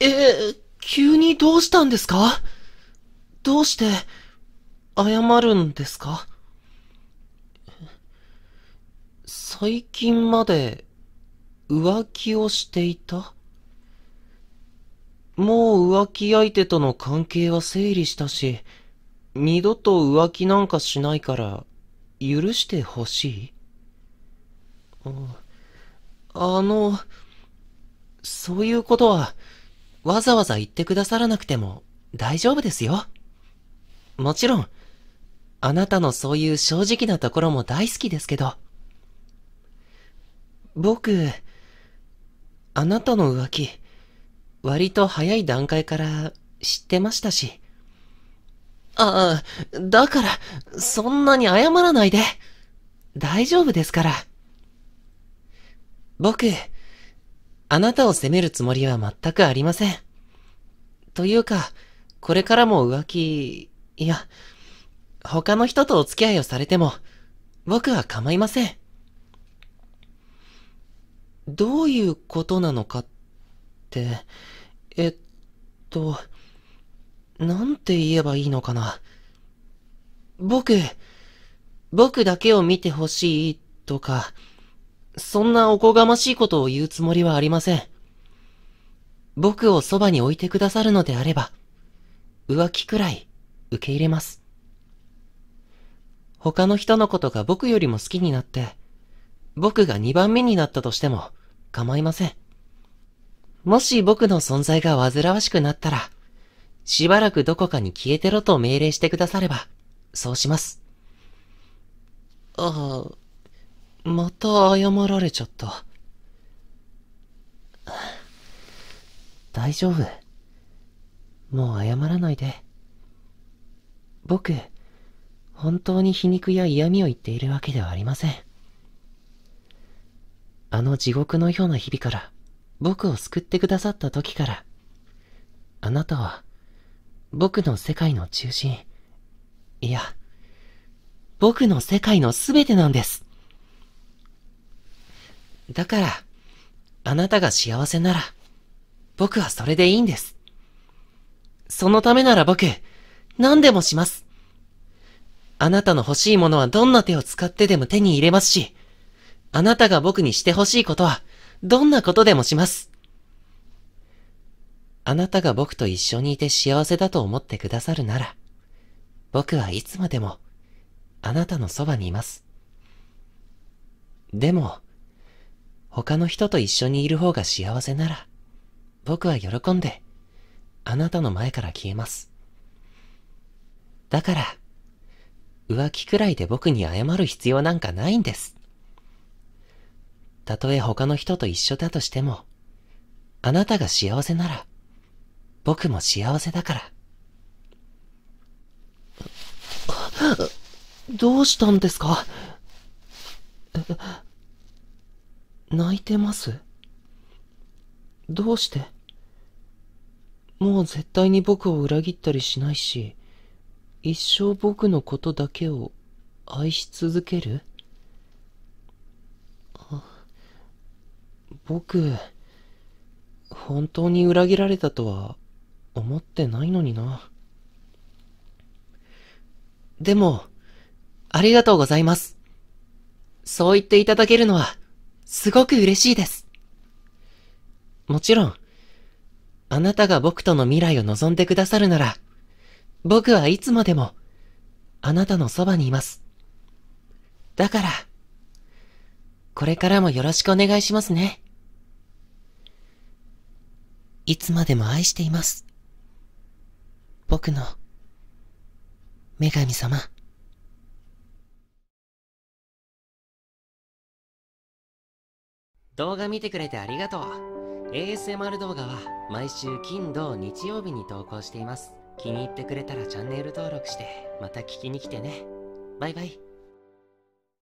え、急にどうしたんですか？どうして、謝るんですか？最近まで、浮気をしていた？もう浮気相手との関係は整理したし、二度と浮気なんかしないから、許してほしい？あの、そういうことは、わざわざ言ってくださらなくても大丈夫ですよ。もちろん、あなたのそういう正直なところも大好きですけど。僕、あなたの浮気、割と早い段階から知ってましたし。ああ、だから、そんなに謝らないで。大丈夫ですから。僕、あなたを責めるつもりは全くありません。というか、これからも浮気、いや、他の人とお付き合いをされても、僕は構いません。どういうことなのかって、えっと、なんて言えばいいのかな。僕、僕だけを見てほしいとか、そんなおこがましいことを言うつもりはありません。僕をそばに置いてくださるのであれば、浮気くらい受け入れます。他の人のことが僕よりも好きになって、僕が二番目になったとしても構いません。もし僕の存在が煩わしくなったら、しばらくどこかに消えてろと命令してくだされば、そうします。ああ、また謝られちゃった。大丈夫。もう謝らないで。僕、本当に皮肉や嫌味を言っているわけではありません。あの地獄のような日々から、僕を救ってくださった時から、あなたは、僕の世界の中心。いや、僕の世界のすべてなんです。だから、あなたが幸せなら、僕はそれでいいんです。そのためなら僕、何でもします。あなたの欲しいものはどんな手を使ってでも手に入れますし、あなたが僕にして欲しいことは、どんなことでもします。あなたが僕と一緒にいて幸せだと思ってくださるなら、僕はいつまでも、あなたのそばにいます。でも、他の人と一緒にいる方が幸せなら、僕は喜んで、あなたの前から消えます。だから、浮気くらいで僕に謝る必要なんかないんです。たとえ他の人と一緒だとしても、あなたが幸せなら、僕も幸せだから。どうしたんですか？泣いてます？どうして？もう絶対に僕を裏切ったりしないし、一生僕のことだけを愛し続ける？僕、本当に裏切られたとは思ってないのにな。でも、ありがとうございます。そう言っていただけるのは、すごく嬉しいです。もちろん、あなたが僕との未来を望んでくださるなら、僕はいつまでも、あなたのそばにいます。だから、これからもよろしくお願いしますね。いつまでも愛しています。僕の女神様。動画見てくれてありがとう。ASMR 動画は毎週金土日曜日に投稿しています。気に入ってくれたらチャンネル登録してまた聞きに来てね。バイバイ。